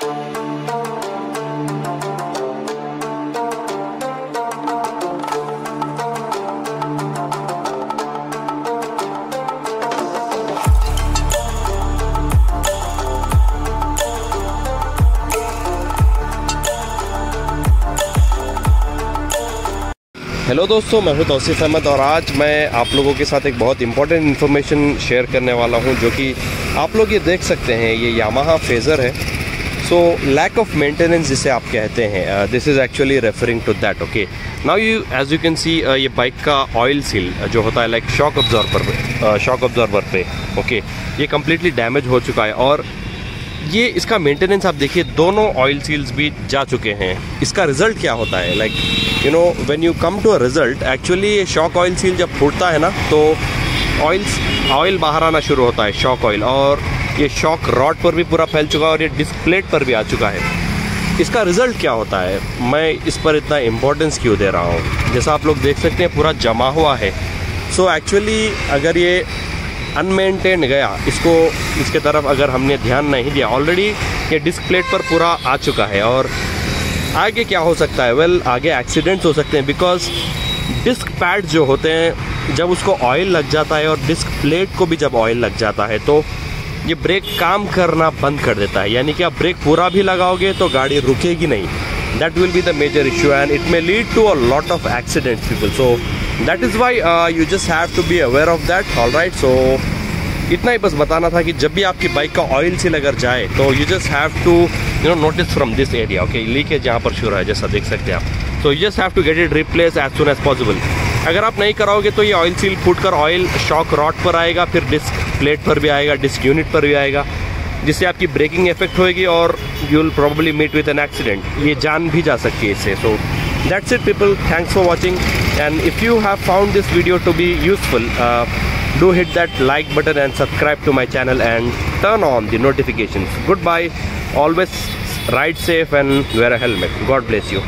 Hello दोस्तों, मैं हूँ तौसीफ़ अहमद और आज मैं आप लोगों के साथ एक बहुत इंपॉर्टेंट इन्फॉर्मेशन शेयर करने वाला हूँ जो कि आप लोग ये देख सकते हैं, ये यामाहा फेज़र है। सो लैक ऑफ़ मेंटेनेंस जिसे आप कहते हैं this is actually referring to that okay now you as you can see ये बाइक का ऑयल सील जो होता है like shock absorber absorber shock absorber पे ओके ये कम्प्लीटली डैमेज हो चुका है और ये इसका मेंटेनेंस आप देखिए, दोनों ऑयल सील्स भी जा चुके हैं। इसका रिज़ल्ट क्या होता है? Like you know when you come to a result actually ये शॉक ऑयल सील जब फूटता है ना तो ऑयल्स ऑयल बाहर आना शुरू होता है शॉक ऑयल और ये शॉक रॉड पर भी पूरा फैल चुका है और ये डिस्क प्लेट पर भी आ चुका है। इसका रिज़ल्ट क्या होता है? मैं इस पर इतना इम्पोर्टेंस क्यों दे रहा हूँ? जैसा आप लोग देख सकते हैं पूरा जमा हुआ है। सो so एक्चुअली अगर ये अनमेंटेन गया इसको इसके तरफ़ अगर हमने ध्यान नहीं दिया ऑलरेडी ये डिस्क प्लेट पर पूरा आ चुका है। और आगे क्या हो सकता है? वेल well, आगे एक्सीडेंट्स हो सकते हैं बिकॉज़ डिस्क पैड जो होते हैं जब उसको ऑयल लग जाता है और डिस्क प्लेट को भी जब ऑयल लग जाता है तो ये ब्रेक काम करना बंद कर देता है। यानी कि आप ब्रेक पूरा भी लगाओगे तो गाड़ी रुकेगी नहीं। That will be the major issue and it may lead to a lot of accidents people so that is why you just have to be aware of that all right so इतना ही बस बताना था कि जब भी आपकी bike का ऑयल सील अगर जाए तो you just have to you know notice from this area okay leakage यहाँ पर शुरू है, जैसा देख सकते हैं आप। So you just have to get it replace as soon as possible अगर आप नहीं कराओगे तो ये ऑयल सील फूट कर ऑयल शॉक रॉड पर आएगा, फिर डिस्क प्लेट पर भी आएगा डिस्क यूनिट पर भी आएगा, जिससे आपकी ब्रेकिंग इफ़ेक्ट होएगी और you will probably meet with an accident ये जान भी जा सकती है इससे. So that's it people thanks for watching and if you have found this video to be useful do hit that like button and subscribe to my channel and turn on the notification goodbye always ride safe and wear a helmet God bless you